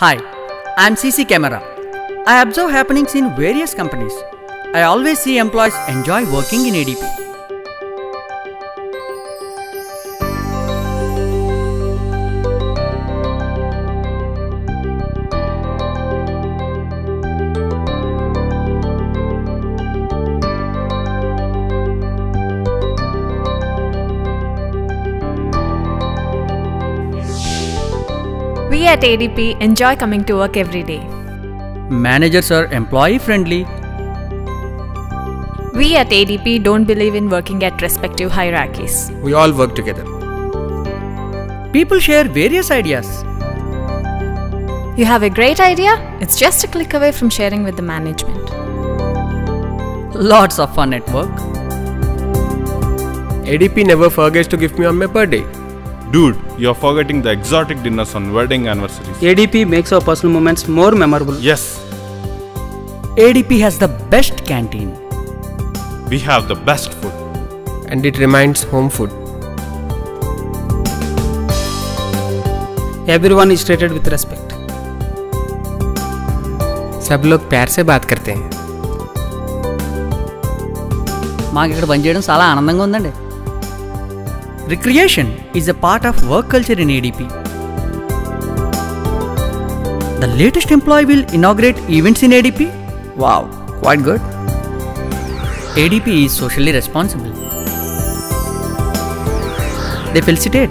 Hi, I'm CC Camera. I observe happenings in various companies. I always see employees enjoy working in ADP. We at ADP enjoy coming to work every day. Managers are employee friendly. We at ADP don't believe in working at respective hierarchies. We all work together. People share various ideas. You have a great idea? It's just a click away from sharing with the management. Lots of fun at work. ADP never forgets to give me on my birthday. Dude, you're forgetting the exotic dinners on wedding anniversaries. ADP makes our personal moments more memorable. Yes, ADP has the best canteen. we have the best food. And it reminds home food. Everyone is treated with respect. सब लोग प्यार से बात करते हैं మాకు ఇక్కడ పనిచేయడం చాలా ఆనందంగా ఉందండి Recreation is a part of work culture in ADP. The latest employee will inaugurate events in ADP? Wow, quite good. ADP is socially responsible. They felicitate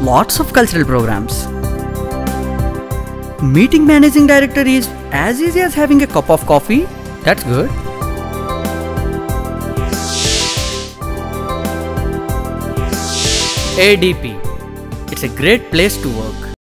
lots of cultural programs. Meeting managing director is as easy as having a cup of coffee. That's good. ADP. It's a great place to work.